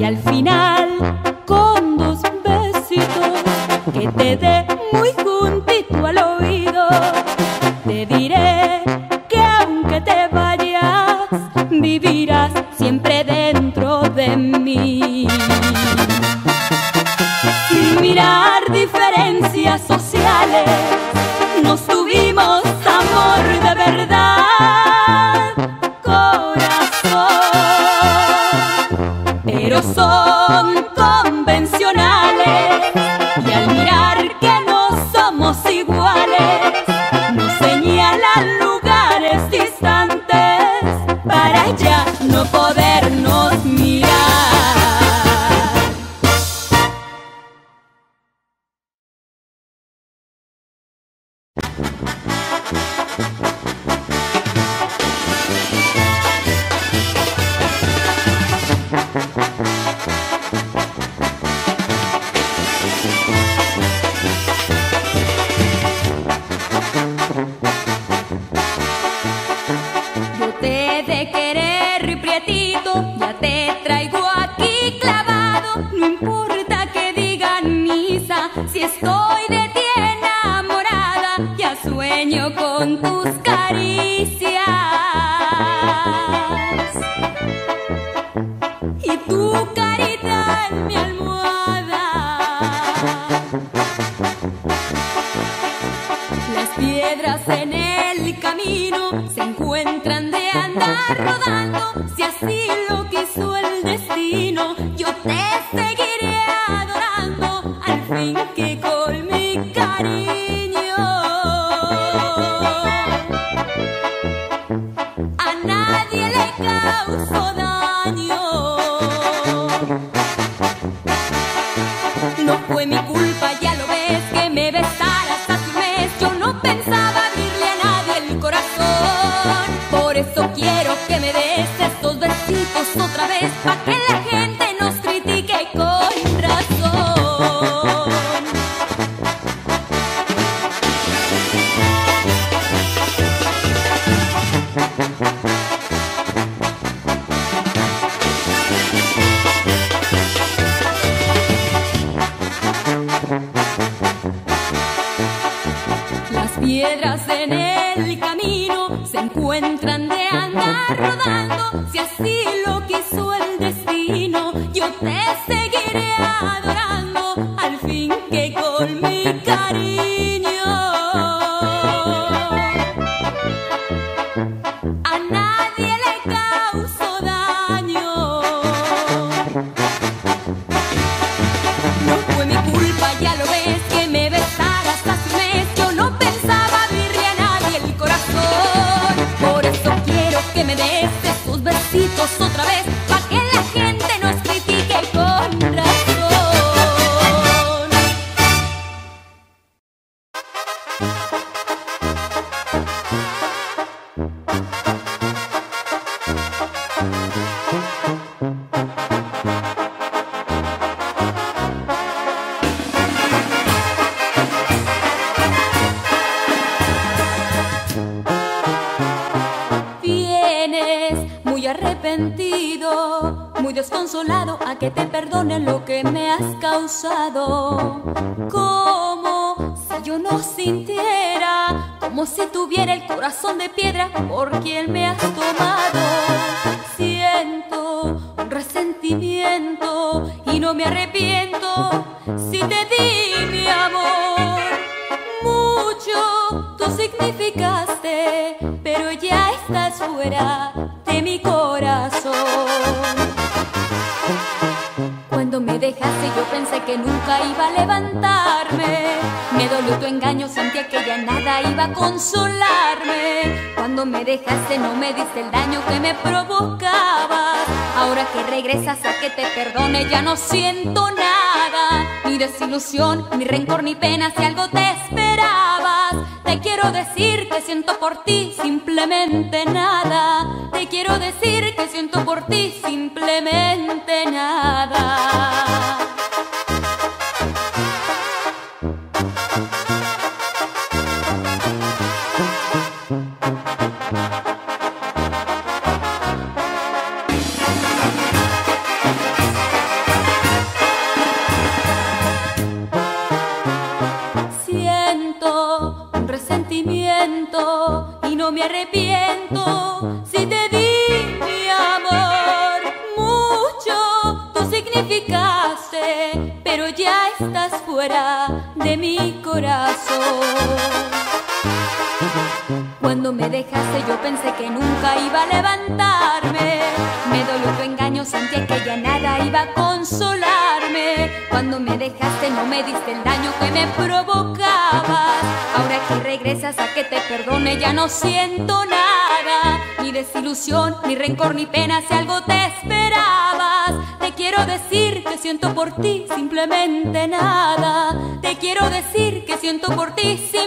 y al final con dos besitos que te dé muy juntito al oído, te diré que aunque te vayas, vivirás. Consolarme. Cuando me dejaste no me diste el daño que me provocabas. Ahora que regresas a que te perdone ya no siento nada. Ni desilusión, ni rencor, ni pena si algo te esperabas. Te quiero decir que siento por ti simplemente nada. Te quiero decir que siento por ti simplemente nada. Regresas a que te perdone ya no siento nada. Ni desilusión, ni rencor, ni pena si algo te esperabas. Te quiero decir que siento por ti simplemente nada. Te quiero decir que siento por ti simplemente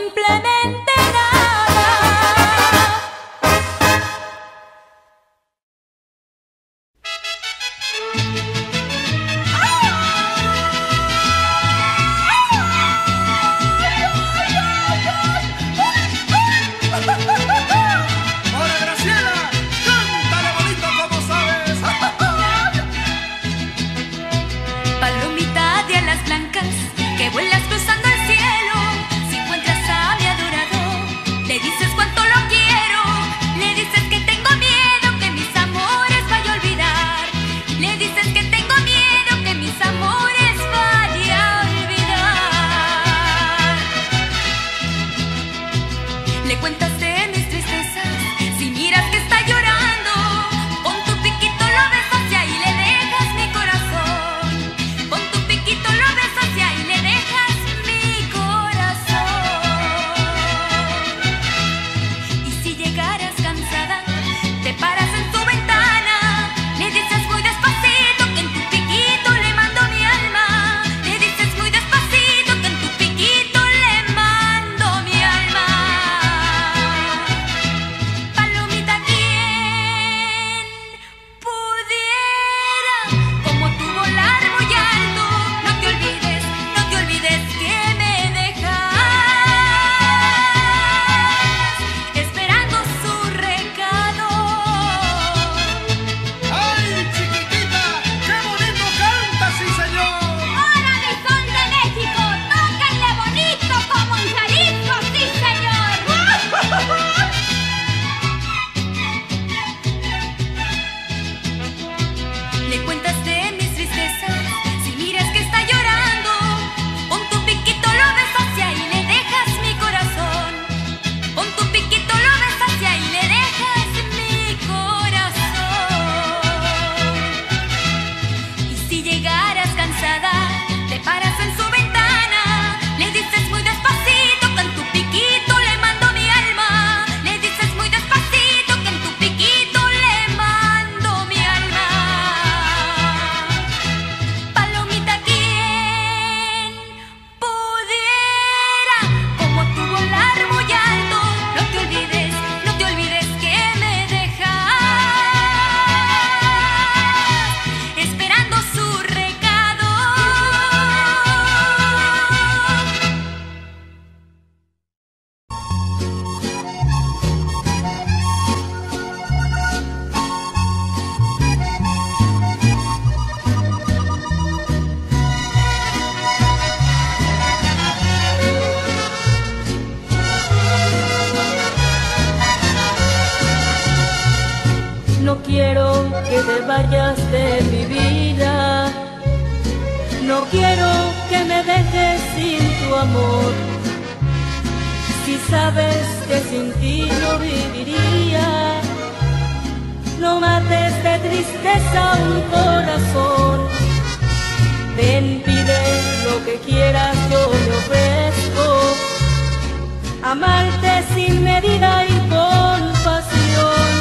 Amarte sin medida y compasión.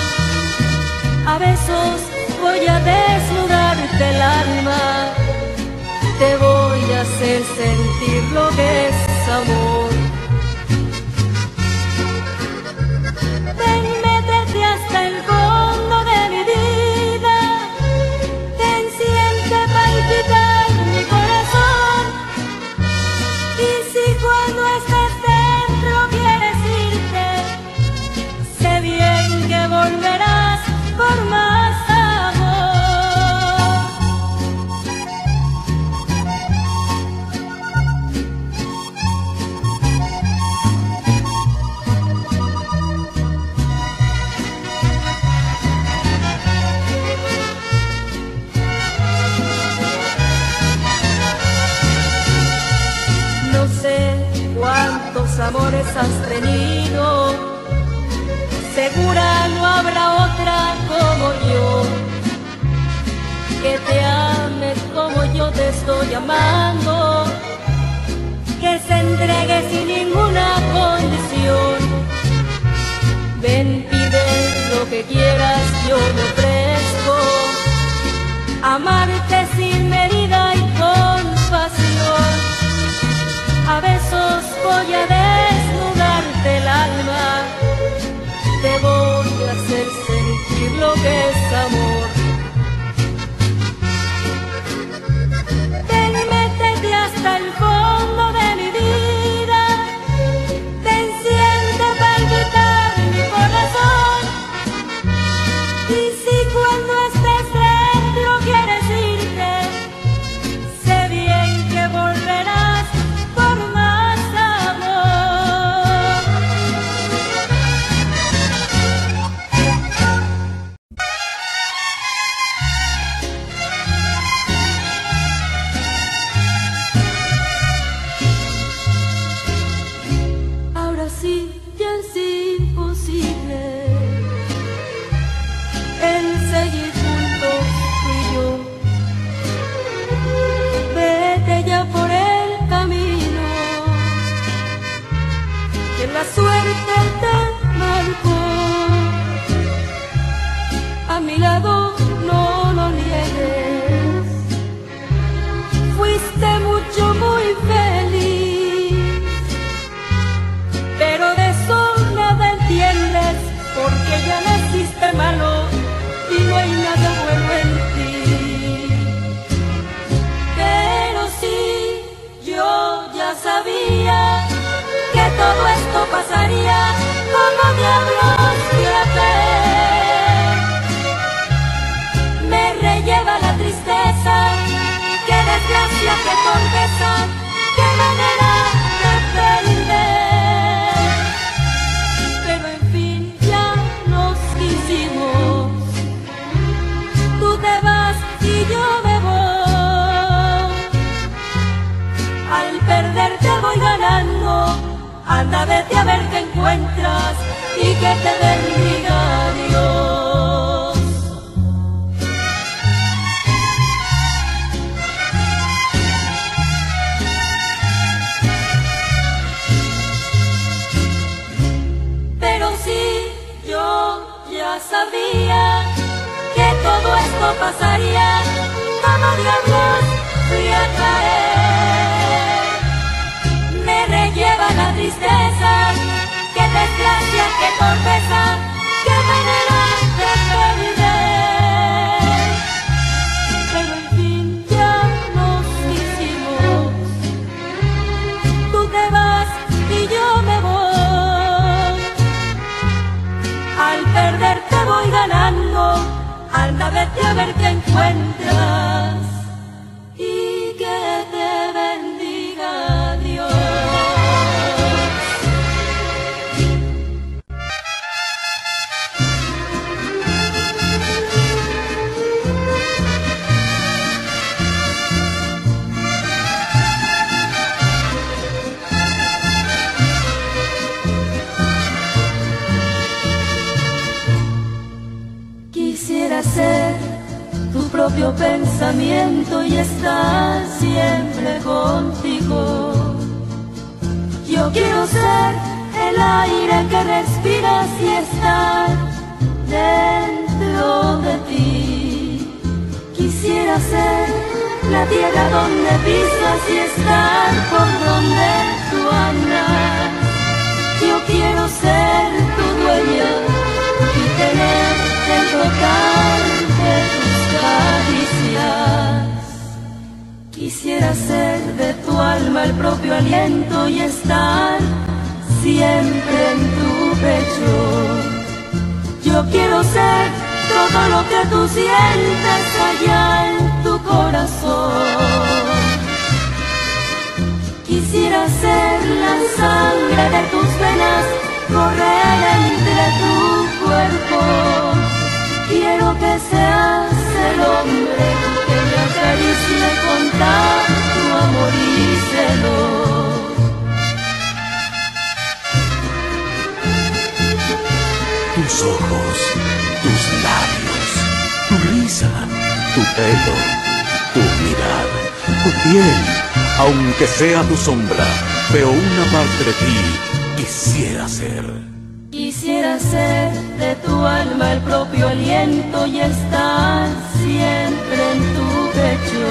A besos voy a desnudarte el alma, te voy a hacer sentir Pues has tenido, segura no habrá otra como yo, que te ame como yo te estoy amando, que se entregue sin ninguna condición. Ven, pide lo que quieras, yo me ofrezco, amarte sin medida y con pasión. A besos voy a ver del alma, te voy a hacer sentir lo que es amor. Ven y métete hasta el fondo de propio pensamiento y estar siempre contigo. Yo quiero ser el aire que respiras y estar dentro de ti. Quisiera ser la tierra donde pisas y estar por donde tú andas. Yo quiero ser tu dueño y tener el total de Quisiera ser de tu alma el propio aliento y estar siempre en tu pecho. Yo quiero ser todo lo que tú sientes allá en tu corazón. Quisiera ser la sangre de tus venas, correr entre tu cuerpo. Quiero que seas el hombre que me acaricie con tanto amor y celo. tus ojos, tus labios, tu risa, tu pelo, tu mirada, tu piel, aunque sea tu sombra, veo una parte de ti, quisiera ser. Quisiera ser de tu alma el propio aliento y estar siempre en tu pecho.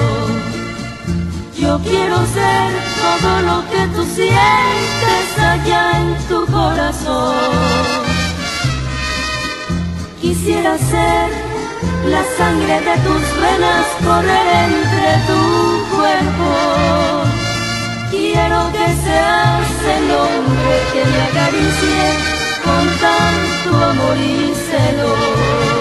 Yo quiero ser todo lo que tú sientes allá en tu corazón. Quisiera ser la sangre de tus venas correr entre tu cuerpo. Quiero que seas el hombre que me acaricie con tanto amor y celo.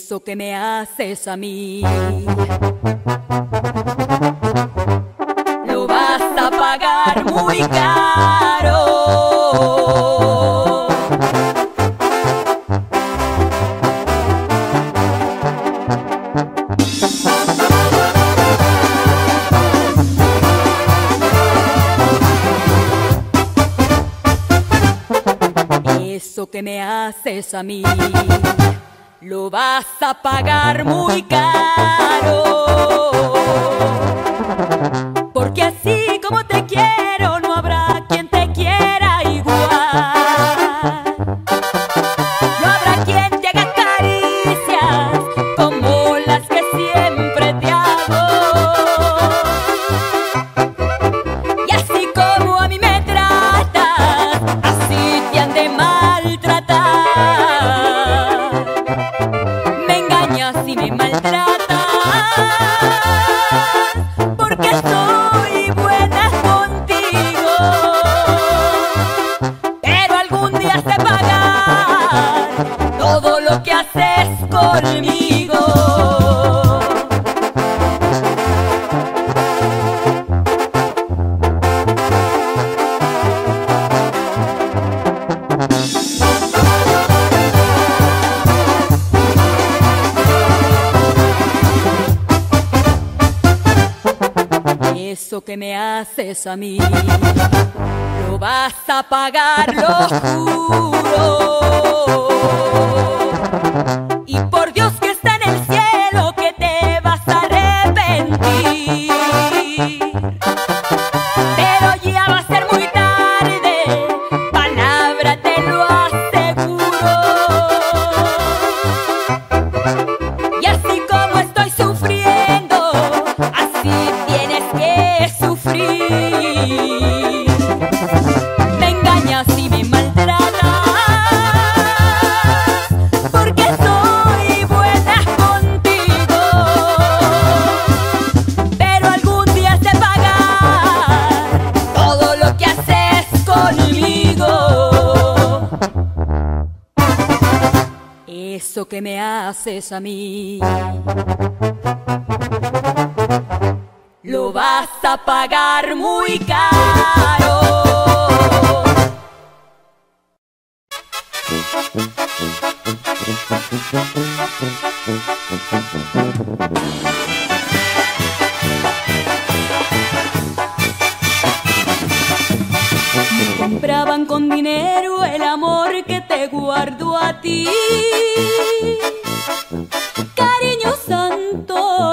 eso que me haces a mí. Lo vas a pagar muy caro. Eso que me haces a mí lo vas a pagar muy caro. Porque así como te quiero. a mí. Lo vas a pagar, lo juro. eso que me haces a mí. Lo vas a pagar muy caro. compraban con dinero el amor que te guardo a ti. Cariño santo,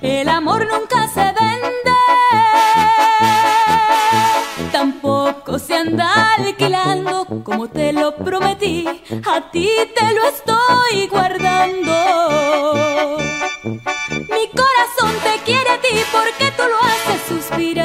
el amor nunca se vende, tampoco se anda alquilando como te lo prometí, a ti te lo estoy guardando. Mi corazón te quiere a ti porque tú lo haces suspirar.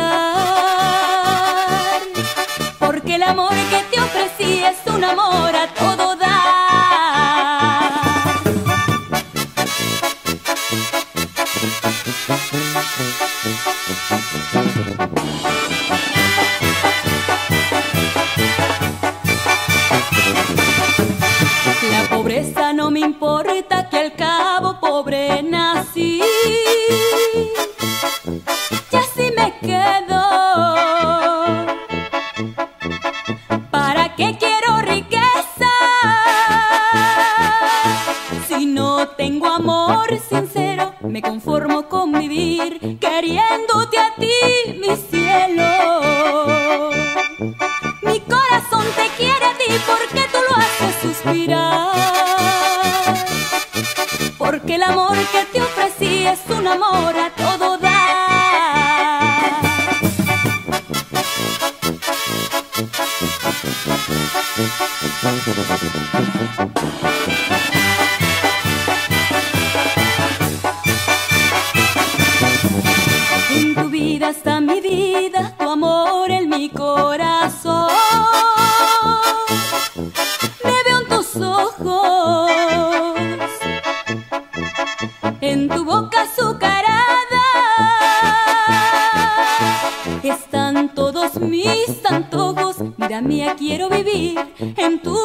pasó. Te veo en tus ojos, en tu boca azucarada. Están todos mis antojos. Mira, mía, quiero vivir en tu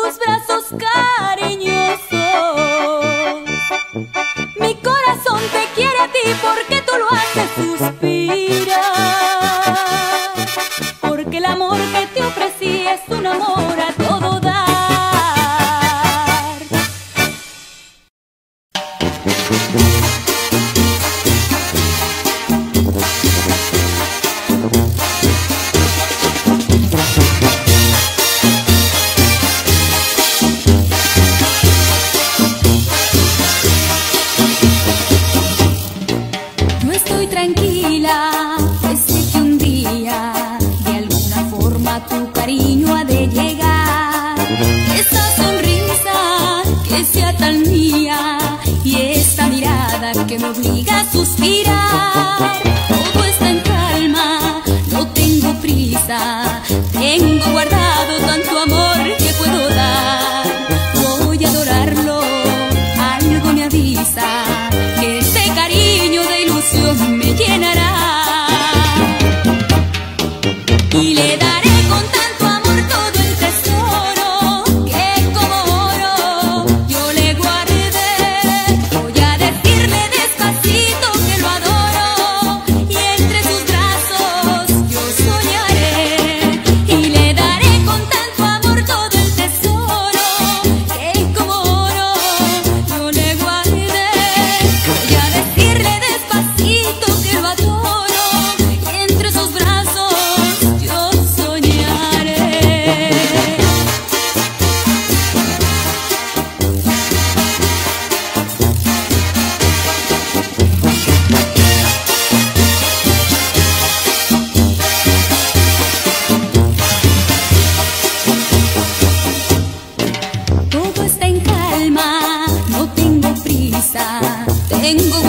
tengo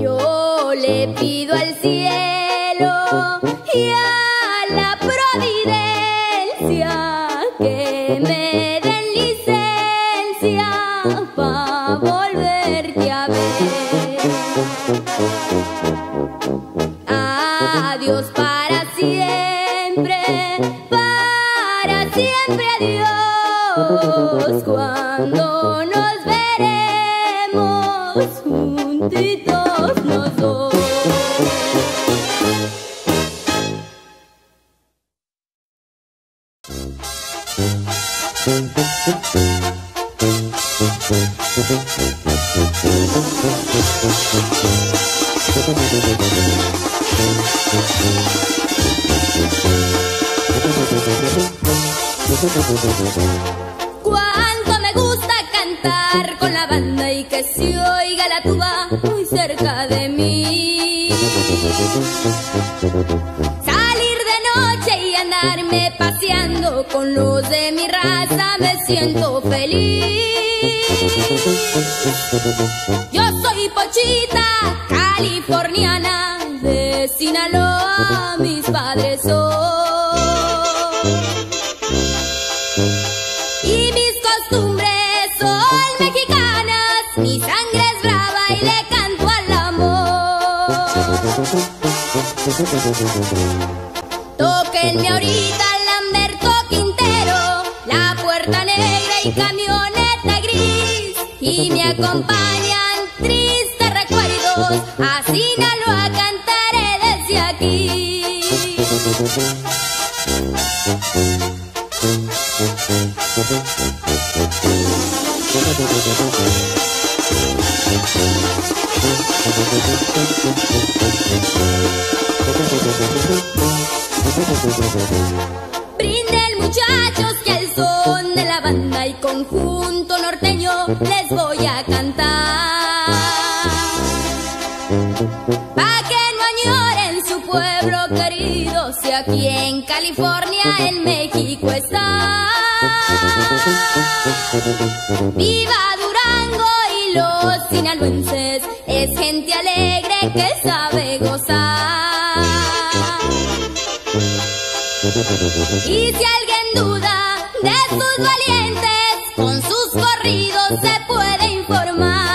Yo le pido al cielo Yo soy pochita californiana de Sinaloa, mis padres son. Y mis costumbres son mexicanas, mi sangre es brava y le canto al amor. Música pueblo querido, si aquí en California, en México está. Viva Durango y los sinaloenses, es gente alegre que sabe gozar. Y si alguien duda de sus valientes, con sus corridos se puede informar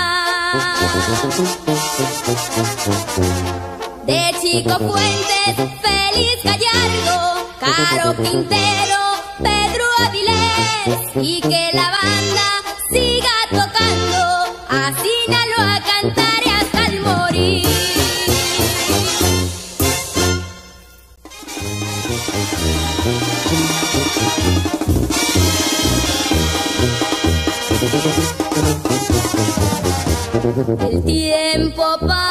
de Chico Fuentes, Félix Gallardo, Caro Quintero, Pedro Avilés y que la banda siga tocando, así no a cantar hasta el morir. El tiempo pasa.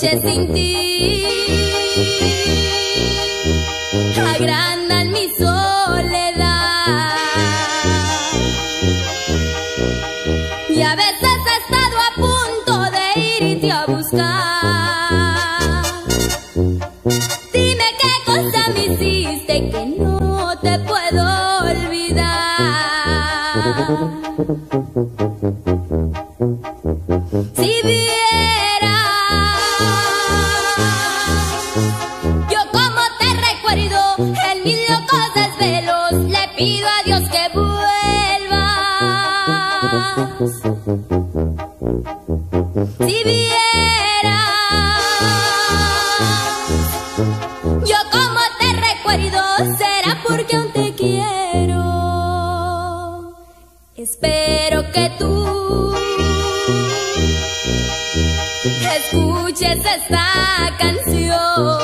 Já sin. escuches esta canción.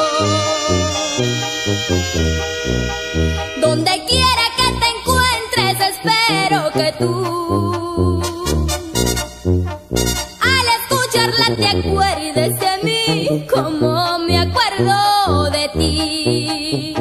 Donde quiera que te encuentres, espero que tú al escucharla te acuerdes de mí como me acuerdo de ti.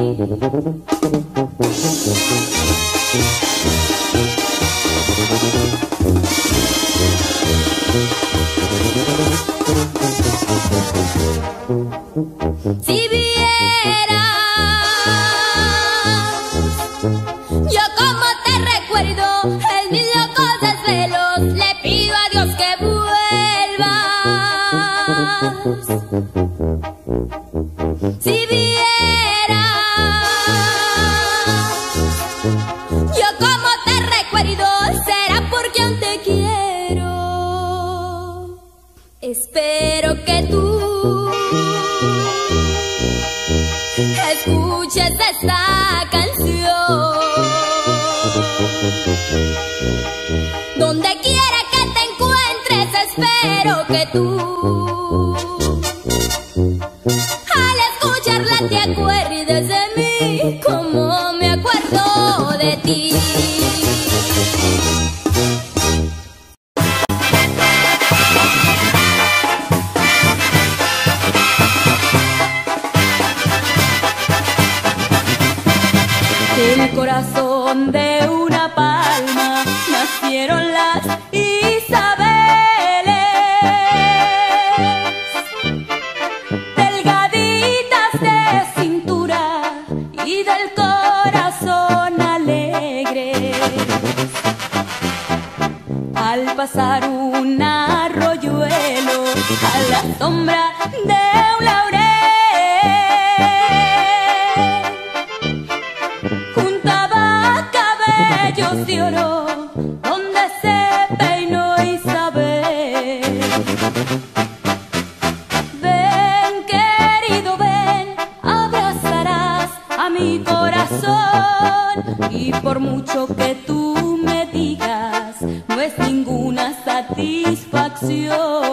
y por mucho que tú me digas, no es ninguna satisfacción.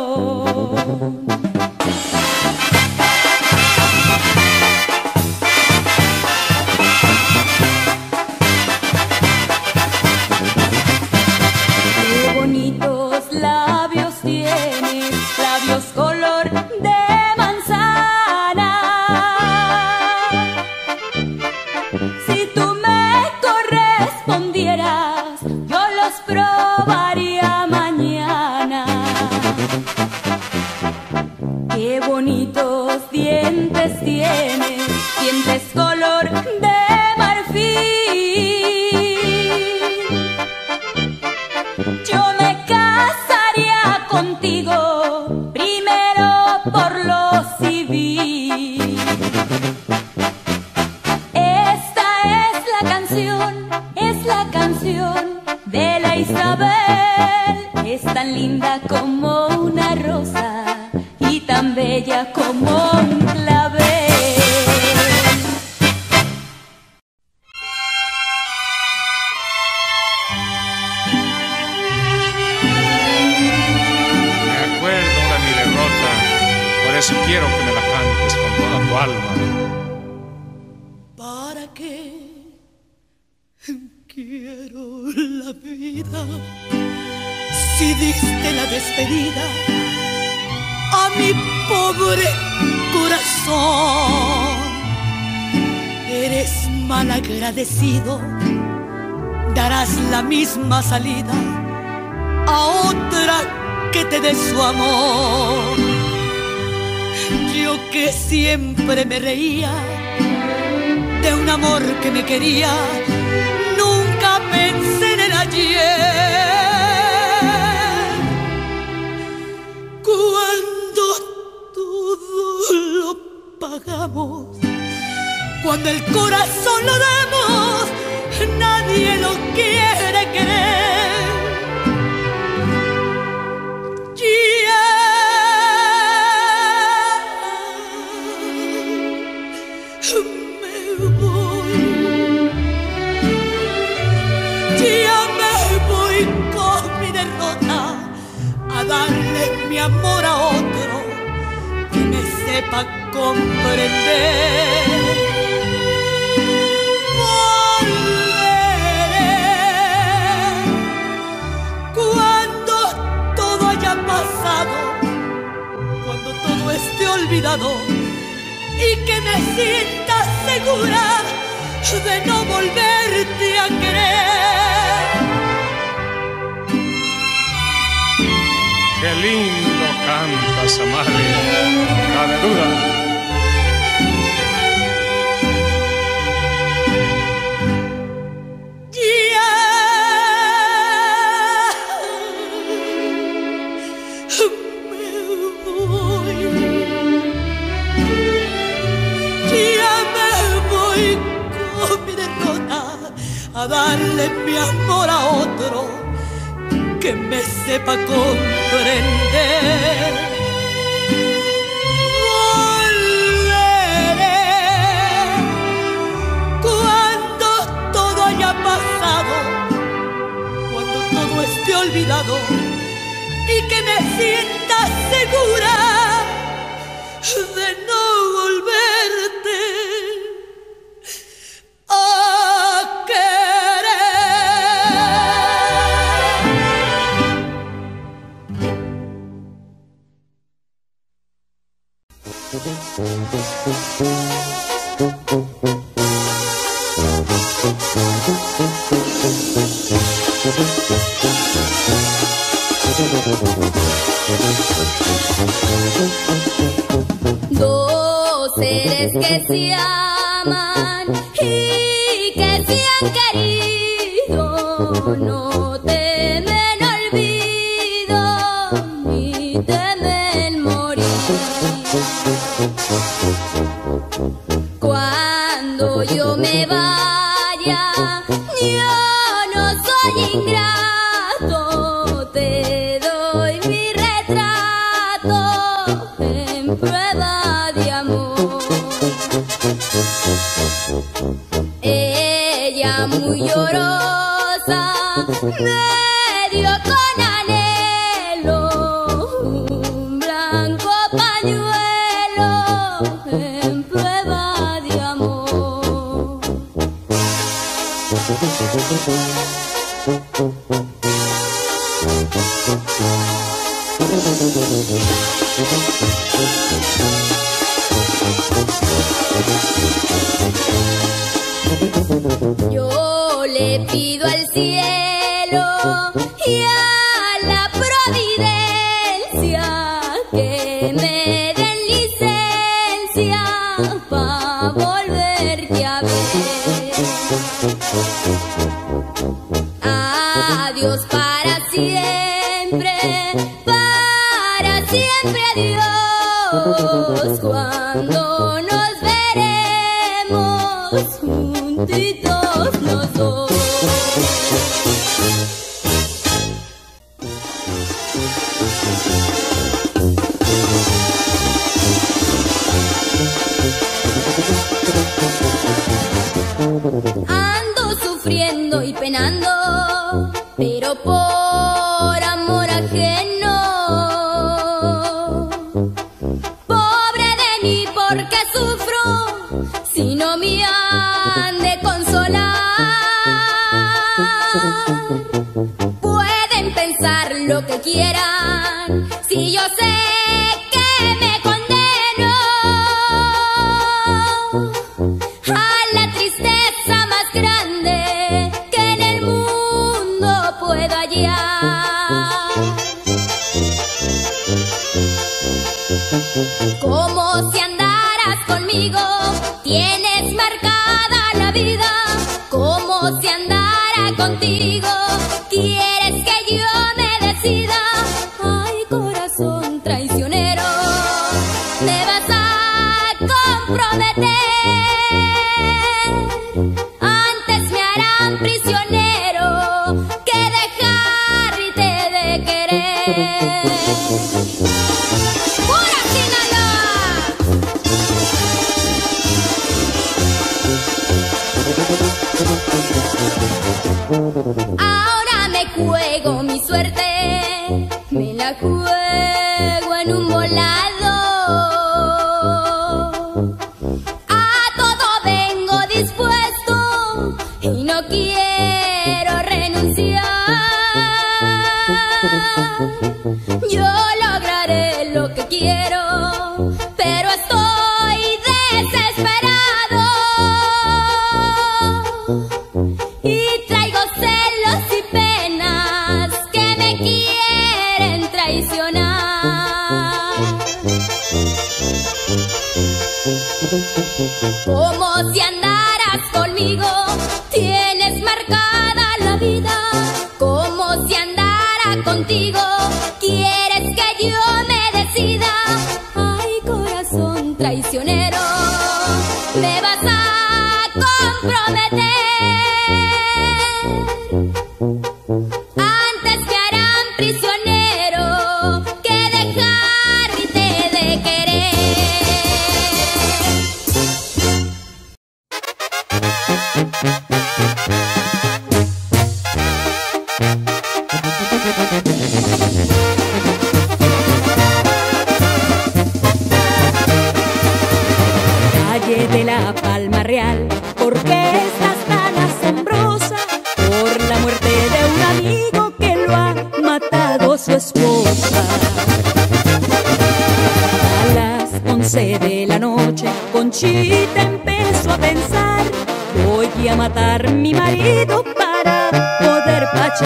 quería del morir. Cuando yo me vaya, yo no soy ingrato, te doy mi retrato en prueba de amor. Ella muy llorosa me dio con es marcada la vida, como si andara contigo.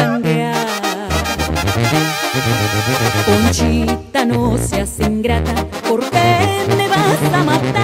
cambiar. Conchita, no seas ingrata, porque me vas a matar.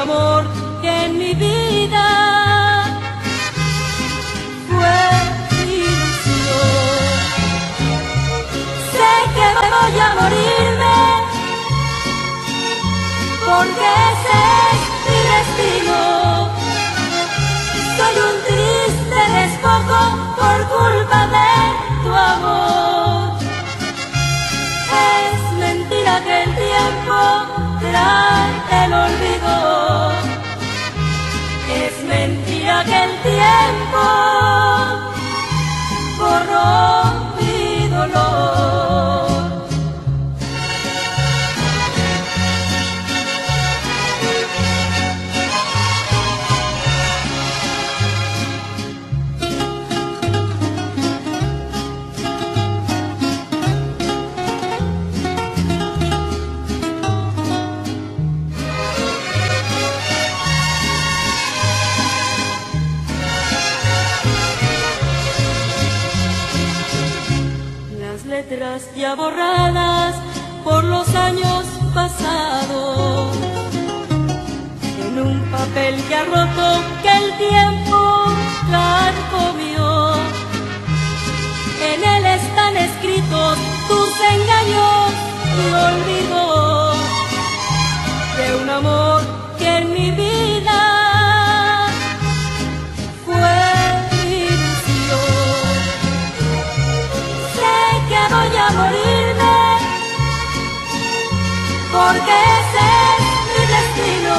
Amor que en mi vida fue ilusión. Sé que voy a morirme, porque ese es mi destino. Soy un triste despojo por culpa de tu amor. Es mentira que el tiempo trae el olvido. El tiempo borró mi dolor. Borradas por los años pasados. En un papel ya roto que el tiempo carcomió. En él están escritos tus engaños y olvido de un amor que en mi vida porque ese es mi destino.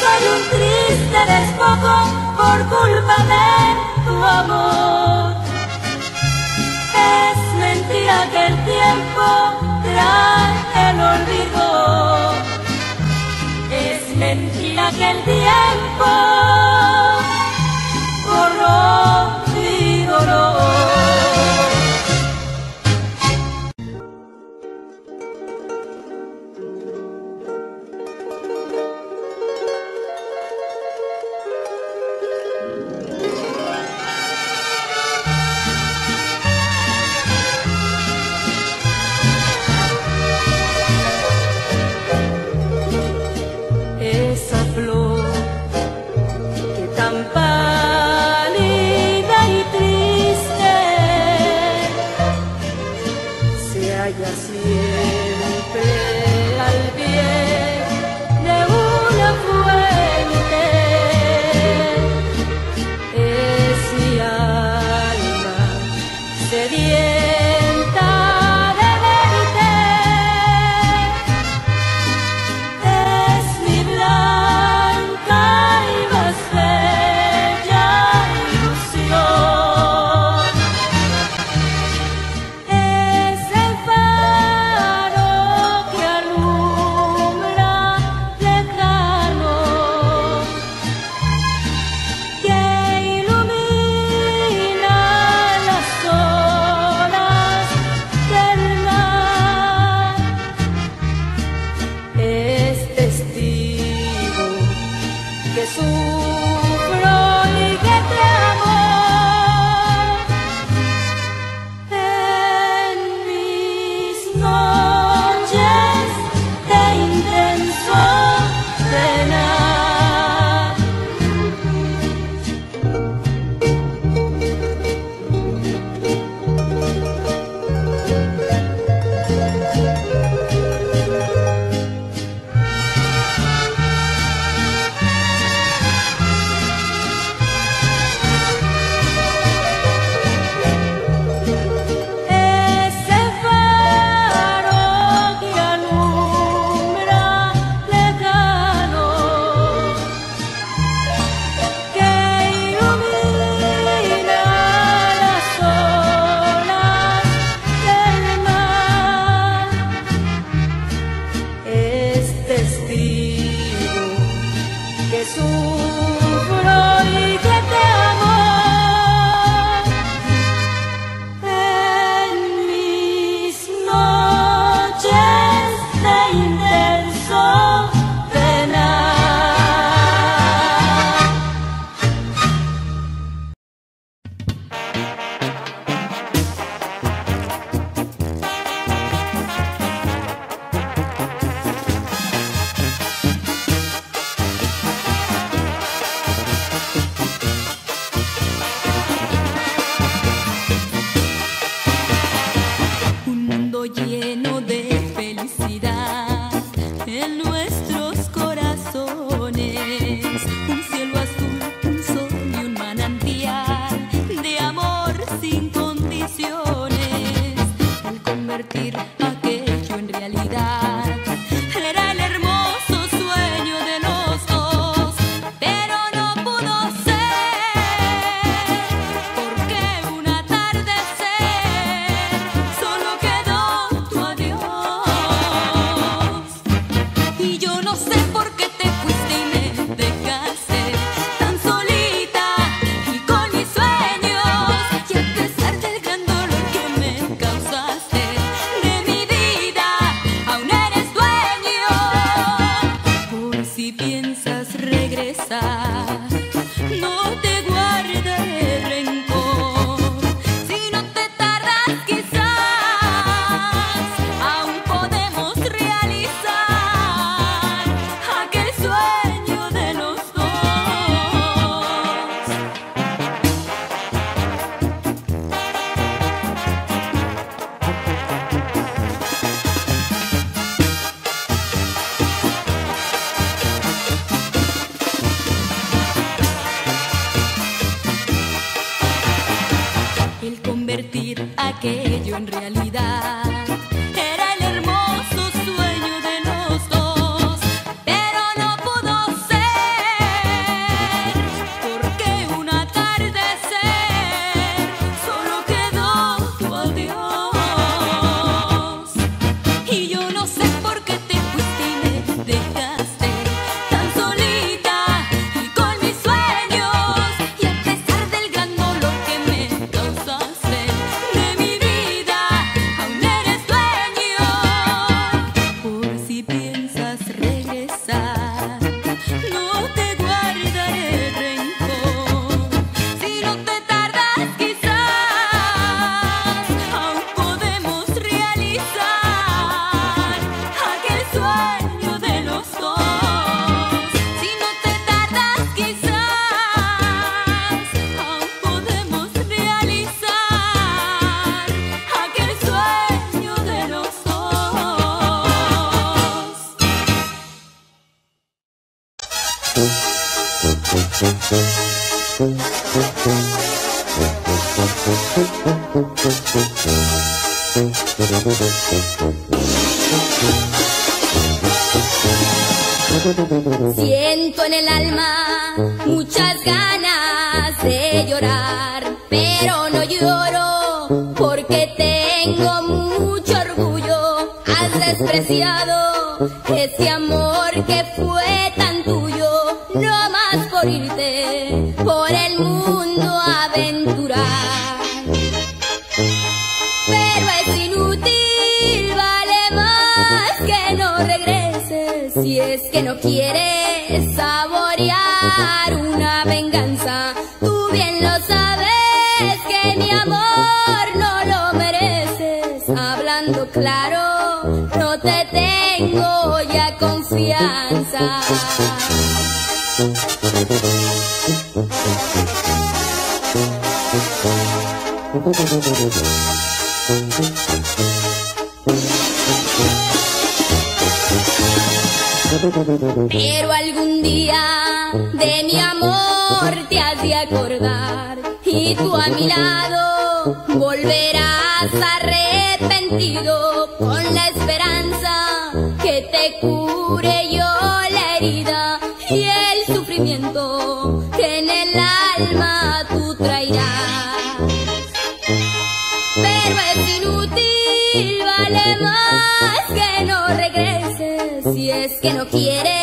Soy un triste despojo por culpa de tu amor. Es mentira que el tiempo trae el olvido. Es mentira que el tiempo despreciado y tú a mi lado volverás arrepentido con la esperanza que te cure yo la herida y el sufrimiento que en el alma tú traerás. Pero es inútil, vale más que no regreses si es que no quieres.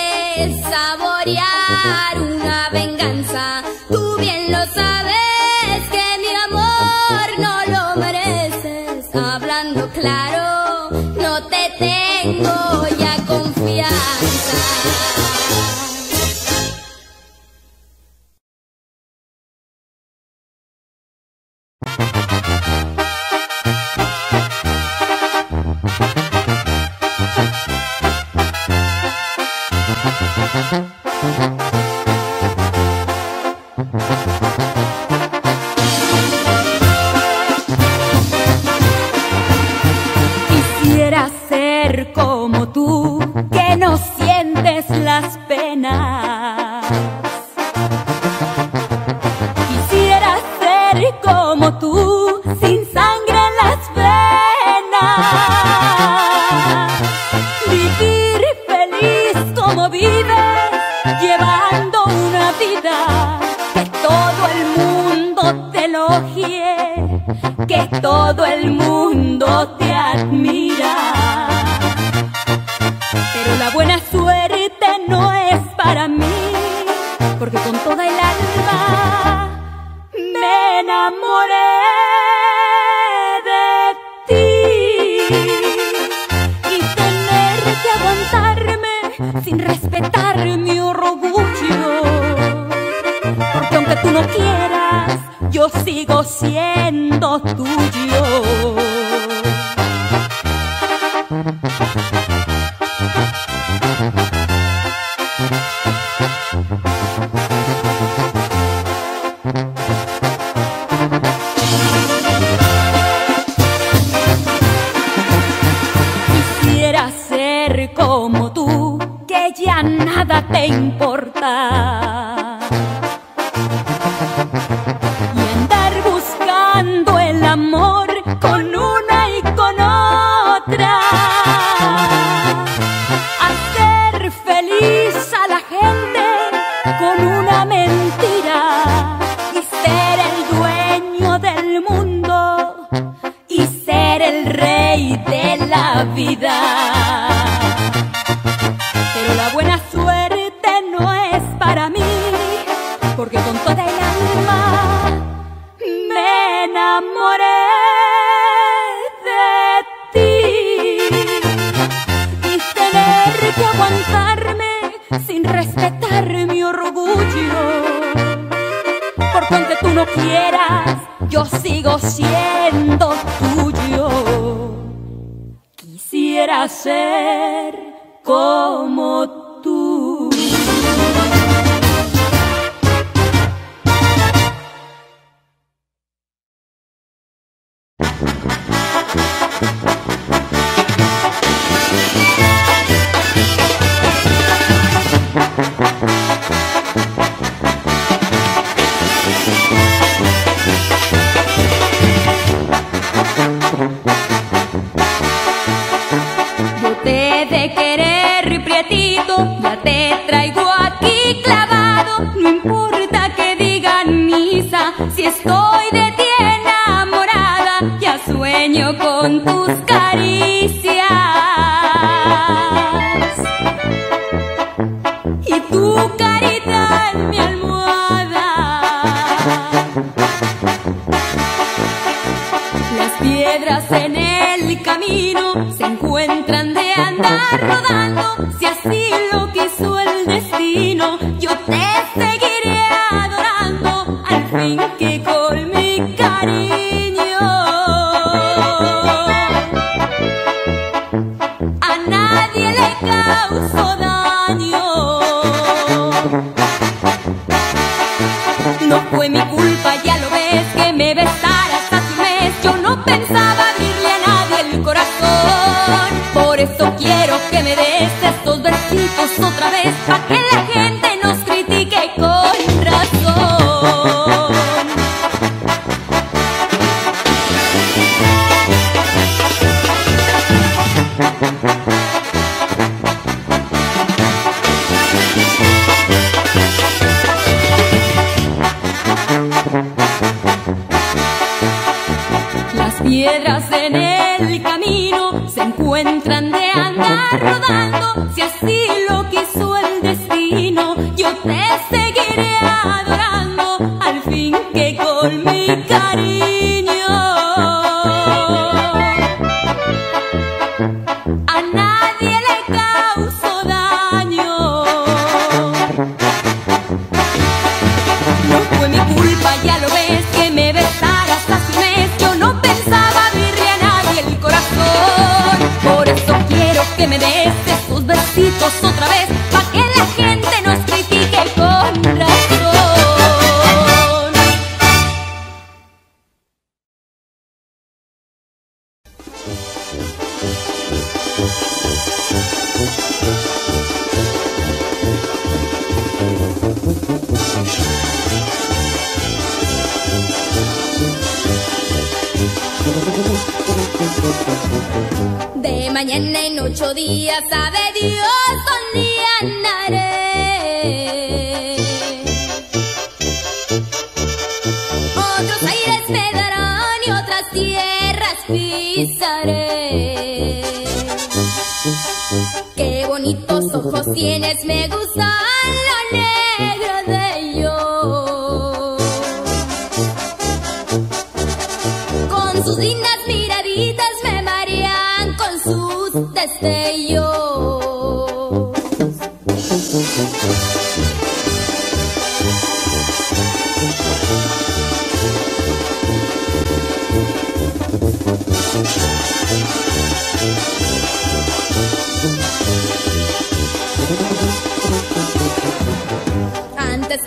ya nada te importa. Fue mi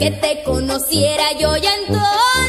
que te conociera yo ya entonces